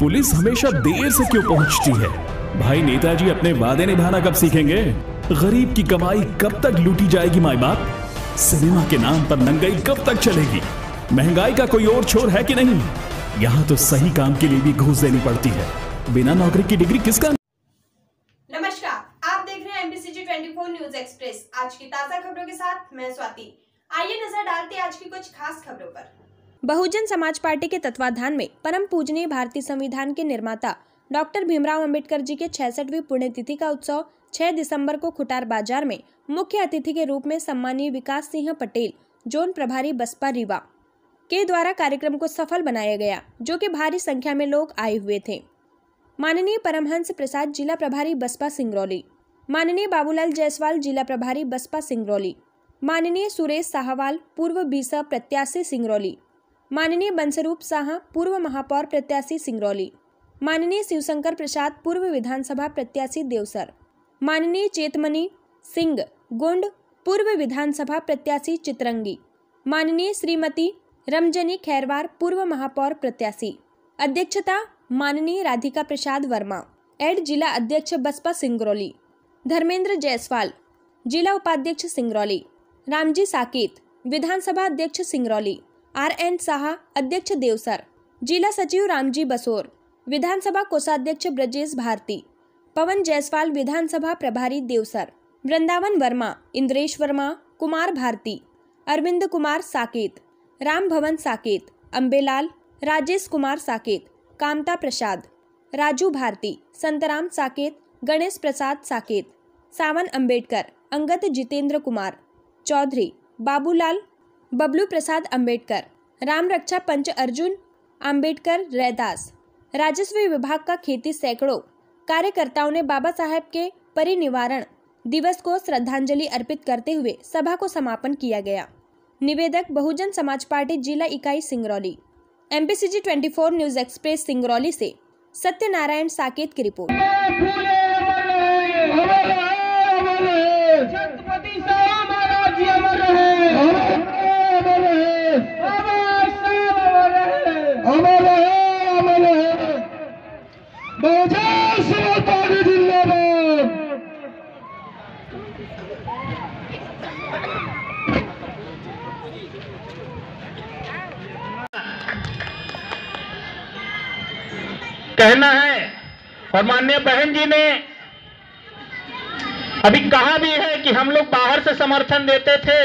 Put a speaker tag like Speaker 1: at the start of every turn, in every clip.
Speaker 1: Police हमेशा देर से क्यों पहुँचती है? भाई नेताजी अपने वादे निभाना कब सीखेंगे? गरीब की कमाई कब तक लूटी जाएगी, माई बाप? सिनेमा के नाम पर नंगाई कब तक चलेगी? महँगाई का कोई और छोर है कि नहीं? यहाँ तो सही काम के लिए भी घूस देनी पड़ती है। बिना नौकरी की डिग्री किसका?
Speaker 2: नमस्कार, आप देख रहे हैं एमबीसी 24 न्यूज़ एक्सप्रेस आज की ताज़ा खबरों के साथ मैं स्वाति। आइए नज़र डालते हैं आज की कुछ खास खबरों पर।
Speaker 3: बहुजन समाज पार्टी के तत्वाधान में परम पूजनीय भारतीय संविधान के निर्माता डॉक्टर भीमराव अंबेडकर जी के छियासठवीं पुण्यतिथि का उत्सव 6 दिसंबर को खुटार बाज़ार में मुख्य अतिथि के रूप में सम्मानीय विकास सिंह पटेल, जोन प्रभारी बसपा रीवा के द्वारा कार्यक्रम को सफल बनाया गया, जो कि भारी संख्या में लोग आए हुए थे। माननीय परमहंस प्रसाद जिला प्रभारी बसपा सिंगरौली, माननीय बाबूलाल जायसवाल जिला प्रभारी बसपा सिंगरौली, माननीय सुरेश साहवाल पूर्व बीसा प्रत्याशी सिंगरौली माननीय बंसरूप साहा, पूर्व महापौर प्रत्याशी सिंगरौली। माननीय शिवशंकर प्रसाद, पूर्व विधानसभा प्रत्याशी देवसर। माननीय चेतमणि सिंह गोंड, पूर्व विधानसभा प्रत्याशी चित्रंगी। माननीय श्रीमती रमजनी खैरवार, पूर्व महापौर प्रत्याशी। अध्यक्षता माननीय राधिका प्रसाद वर्मा। एड जिला अध्यक्ष बसपा सिंगरौली। धर्मेंद्र जायसवाल, जिला उपाध्यक्ष सिंगरौली। रामजी साकेत, विधानसभा अध्यक्ष सिंगरौली। आर एन साहा, अध्यक्ष देवसर, जिला सचिव रामजी बसोर, विधानसभा कोषाध्यक्ष ब्रजेश भारती, पवन जायसवाल, विधानसभा प्रभारी देवसर, वृंदावन वर्मा, इंद्रेश वर्मा, कुमार भारती, अरविंद कुमार साकेत, राम भवन साकेत, अंबेलाल, राजेश कुमार साकेत, कामता प्रसाद, राजू भारती, संतराम साकेत, गणेश प्रसाद साकेत, सावन अंबेडकर अंगत जितेंद्र कुमार, चौधरी, बाबूलाल बबलू प्रसाद अंबेडकर। राम रक्षा पंच अर्जुन अंबेडकर रैदास। राजस्व विभाग का खेती सैकड़ों। कार्यकर्ताओं ने बाबा साहेब के परिनिवारण दिवस को श्रद्धांजलि अर्पित करते हुए सभा को समापन किया गया। निवेदक, बहुजन समाज पार्टी जिला इकाई Singrauli. MPCG 24 news express Singrauli से सत्यनारायण साकेत की रिपोर्ट
Speaker 4: छत्रपति साहब महाराज जी अमर रहे अमर रहे बाबा साहब अमर रहे अमर कहना है, और माननीय बहन जी ने अभी कहा भी है कि हम लोग बाहर से समर्थन देते थे,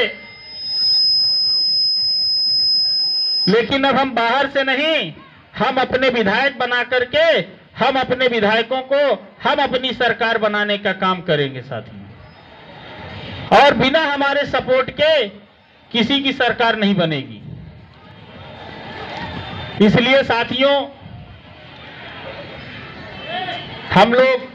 Speaker 4: लेकिन अब हम बाहर से नहीं। हम अपने विधायक बना करके, हम अपने विधायकों को, हम अपनी सरकार बनाने का काम करेंगे साथियों और बिना हमारे सपोर्ट के किसी की सरकार नहीं बनेगी। इसलिए साथियों, हम लोग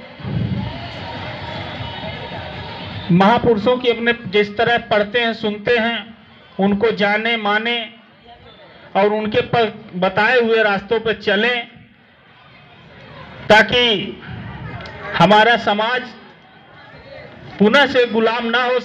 Speaker 4: महापुरुषों की अपने जिस तरह पढ़ते हैं, सुनते हैं, उनको जाने माने और उनके पर बताए हुए रास्तों पर चलें ताकि हमारा समाज पुनः से गुलाम ना हो सके।